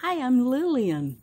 Hi, I'm Lilian.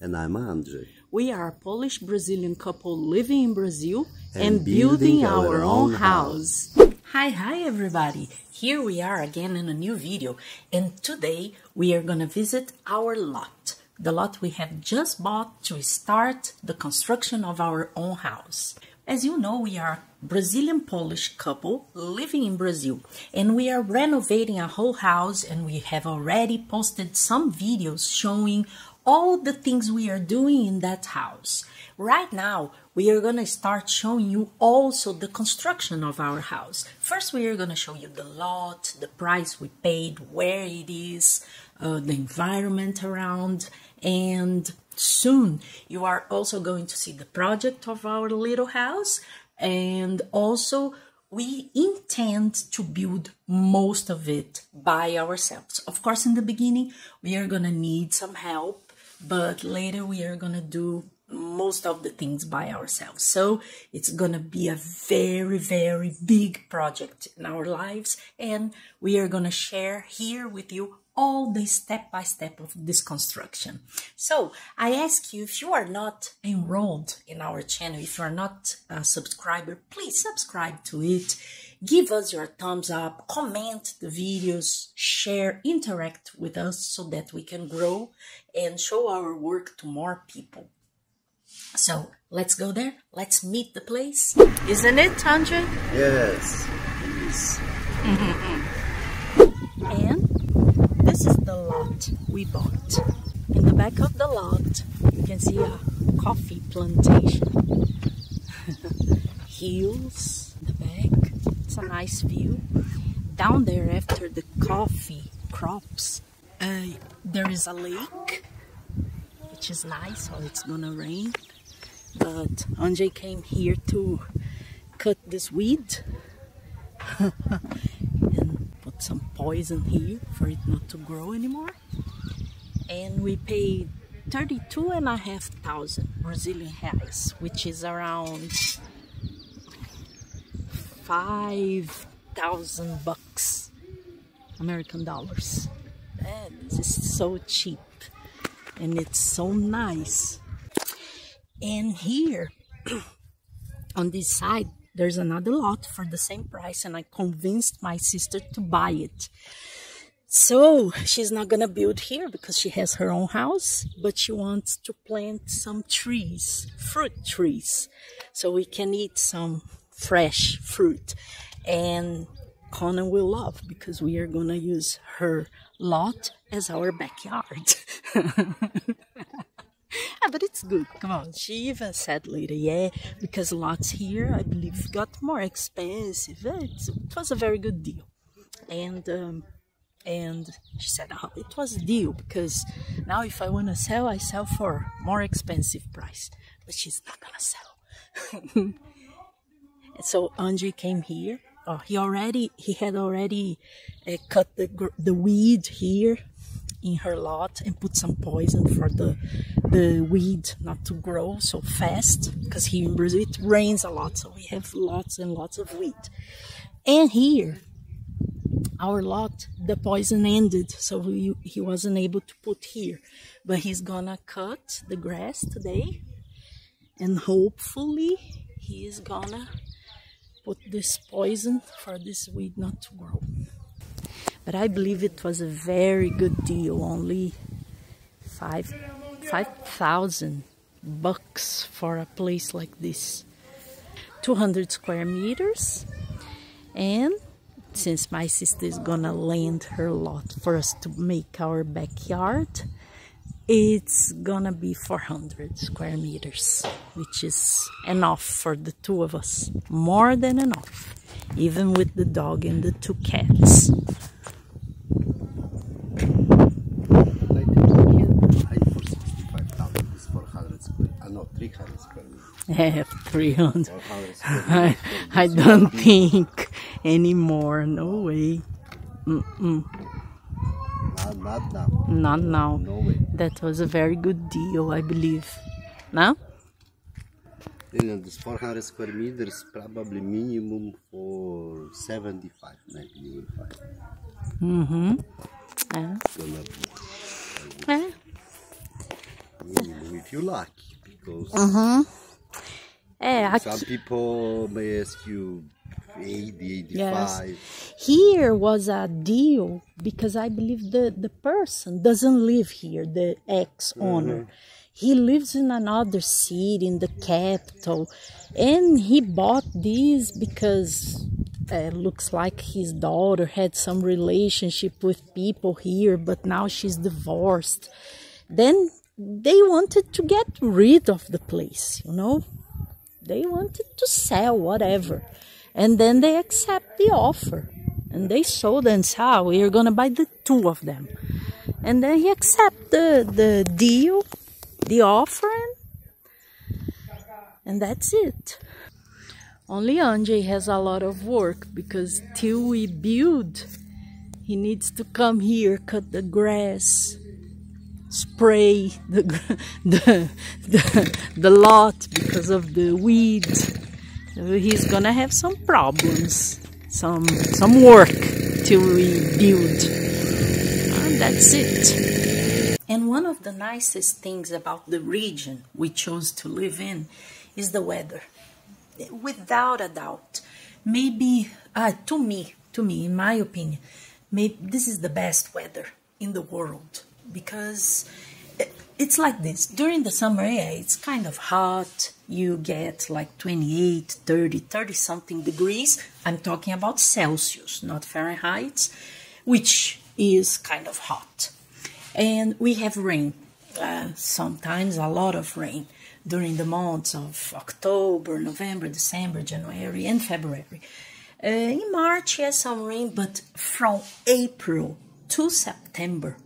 And I'm Andrzej. We are a Polish Brazilian couple living in Brazil And and, building, building our, our own own house. Hi, hi, everybody. Here we are again in a new video. And today we are going to visit our lot. The lot we have just bought to start the construction of our own house. As you know, we are Brazilian Polish couple living in Brazil and we are renovating a whole house and we have already posted some videos showing all the things we are doing in that house. Right now, we are going to start showing you also the construction of our house. First, we are going to show you the lot, the price we paid, where it is, uh, the environment around, and soon you are also going to see the project of our little house and also we intend to build most of it by ourselves. Of course, in the beginning, we are to need some help, but later we are to do most of the things by ourselves. So it's going to be a very, very big project in our lives, and we are going to share here with you all the step by step of this construction. So I ask you if you are not enrolled in our channel, if you are not a subscriber, please subscribe to it. Give us your thumbs up, comment the videos, share, interact with us so that we can grow and show our work to more people. So let's go there. Let's meet the place. Isn't it, Andre? Yes. yes. And this is the lot we bought. In the back of the lot, you can see a coffee plantation. Hills in the back. It's a nice view. Down there, after the coffee crops, uh, there is a lake, which is nice, or it's gonna rain. But Andrzej came here to cut this weed and put some poison here for it not to grow anymore. And we paid 32 and a half thousand Brazilian reais, which is around 5,000 bucks, American dollars. This is so cheap and it's so nice. And here on this side, there's another lot for the same price, and I convinced my sister to buy it. So she's not gonna build here because she has her own house, but she wants to plant some trees, fruit trees, so we can eat some fresh fruit. And Conan will love because we are gonna use her lot as our backyard. Ah, but it's good. Come on. She even said later, yeah, because lots here, I believe, got more expensive. It's, it was a very good deal. And um, and she said, oh, it was a deal because now if I want to sell, I sell for more expensive price. But she's not gonna sell. and so Andre came here. Oh, he already he had already uh, cut the the weed here in her lot and put some poison for the the weed not to grow so fast because here in Brazil it rains a lot so we have lots and lots of weed. And here our lot the poison ended so we, he wasn't able to put here. But he's gonna cut the grass today and hopefully he is gonna put this poison for this weed not to grow but I believe it was a very good deal. Only five five thousand bucks for a place like this. 200 square meters and since my sister is gonna lend her lot for us to make our backyard it's gonna be 400 square meters which is enough for the two of us more than enough even with the dog and the two cats F300. I, I don't think anymore. No way. Mm -mm. Not, now. Not now. No way. That was a very good deal, I believe. Now? In this 400 square meters, probably minimum for 75, Mm-hmm. Yeah. yeah. Minimum if you like, because... Mm-hmm. É, some people may ask you 80, 85. Yes. Here was a deal because I believe the, the person doesn't live here, the ex owner. He lives in another city, in the capital, and he bought this because uh, looks like his daughter had some relationship with people here, but now she's divorced. Then they wanted to get rid of the place, you know? They wanted to sell whatever. And then they accept the offer. And they sold and said ah, we're gonna buy the two of them. And then he accept the, the deal the offer and that's it. Only Andrzej has a lot of work because till we build he needs to come here cut the grass spray the the the, the lot because of the weeds. He's gonna have some problems, some some work to rebuild. And that's it. And one of the nicest things about the region we chose to live in is the weather. Without a doubt, maybe uh, to me, to me, in my opinion, maybe this is the best weather in the world because it's like this. During the summer yeah it's kind of hot. You get like 28 30 30 something degrees. I'm talking about celsius not fahrenheit which is kind of hot. And we have rain uh, sometimes a lot of rain during the months of october november december january and february. Uh, in march yes some rain but from april to september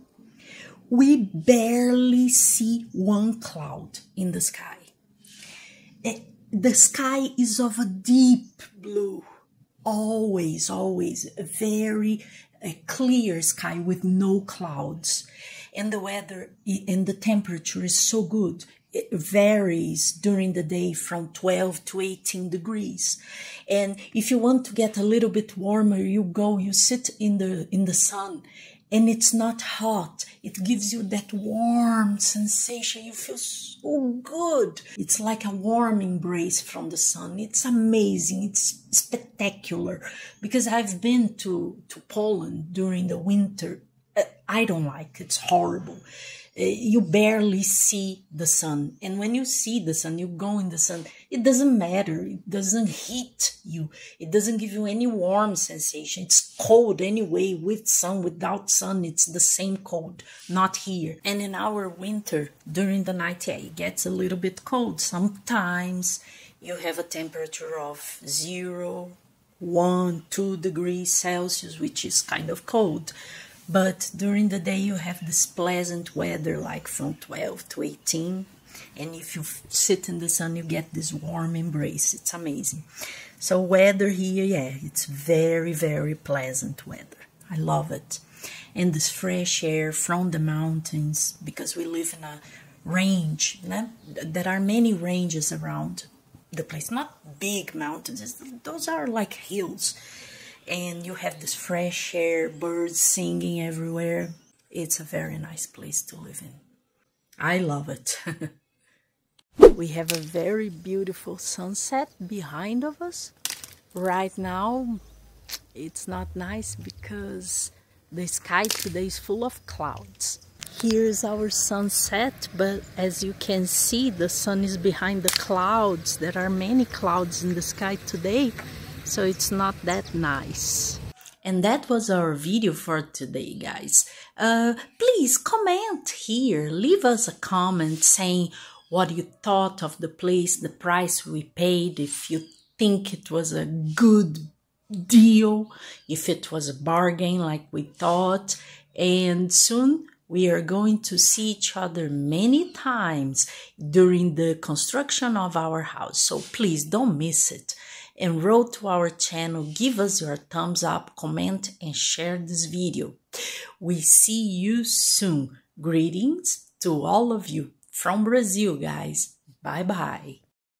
we barely see one cloud in the sky. Eh, the sky is of a deep blue, always, always a very a clear sky with no clouds. And the weather and the temperature is so good. It varies during the day from 12 to 18 degrees. And if you want to get a little bit warmer, you go, you sit in the, in the sun and it's not hot. It gives you that warm sensation. You feel so good. It's like a warm embrace from the sun. It's amazing. It's spectacular because I've been to, to Poland during the winter. I don't like. It's horrible. Uh, you barely see the sun. And when you see the sun, you go in the sun, it doesn't matter. It doesn't heat you. It doesn't give you any warm sensation. It's cold anyway, with sun, without sun, it's the same cold, not here. And in our winter, during the night, yeah, it gets a little bit cold. Sometimes you have a temperature of zero, one, two degrees Celsius, which is kind of cold. But during the day, you have this pleasant weather, like from 12 to 18. And if you sit in the sun, you get this warm embrace. It's amazing. So, weather here, yeah, it's very, very pleasant weather. I love it. And this fresh air from the mountains, because we live in a range. Né? There are many ranges around the place, not big mountains, those are like hills and you have this fresh air, birds singing everywhere. It's a very nice place to live in. I love it. we have a very beautiful sunset behind of us. Right now, it's not nice because the sky today is full of clouds. Here's our sunset, but as you can see, the sun is behind the clouds. There are many clouds in the sky today so it's not that nice. And that was our video for today, guys. Uh, please comment here, leave us a comment saying what you thought of the place, the price we paid, if you think it was a good deal, if it was a bargain like we thought. And soon we are going to see each other many times during the construction of our house. So please don't miss it enroll to our channel, give us your thumbs up, comment, and share this video. We see you soon. Greetings to all of you from Brazil, guys. Bye bye.